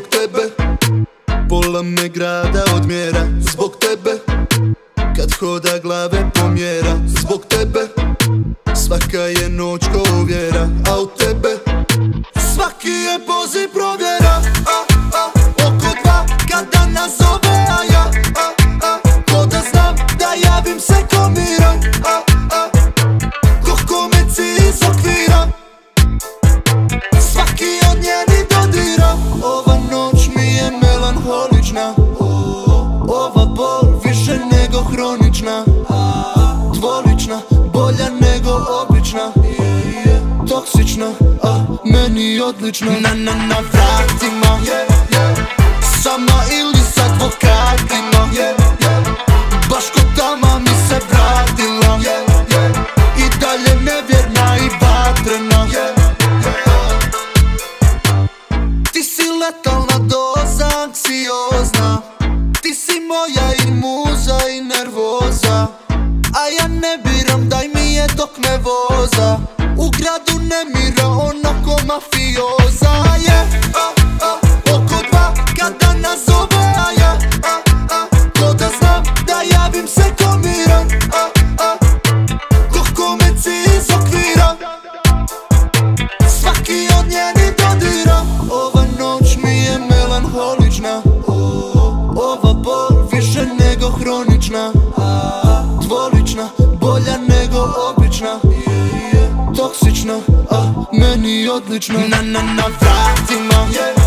tebe Pola me grada odmjera. Zbog tebe Kad hoda glave pomjera. Zbog tebe Svaka je noć ko vjera A u tebe Svaki je poziv provjera Ova bol više nego hronična. Dvolična, bolja nego obična. Toksična, a meni odlična. Na, na, na vratima. Sama ili s advokatima. Baš ko tama mi se vratila. I dalje nevjerna i vatrena. Ti si letalna doza anksiozna moja i muza i nervoza. A ja ne biram, daj mi je dok me voza. U gradu nemira, onako mafioza. Je, a, a, oko dva kada nas zove A ja, a, a, ko znam da javim se ko miran. A, a, ko komeci iz okvira. Svaki od njeni dodira. Ova noć mi je melanholična. Bol više nego hronična Dvolična, bolja nego obična Toksična, a meni odlična. Na, na, na vratima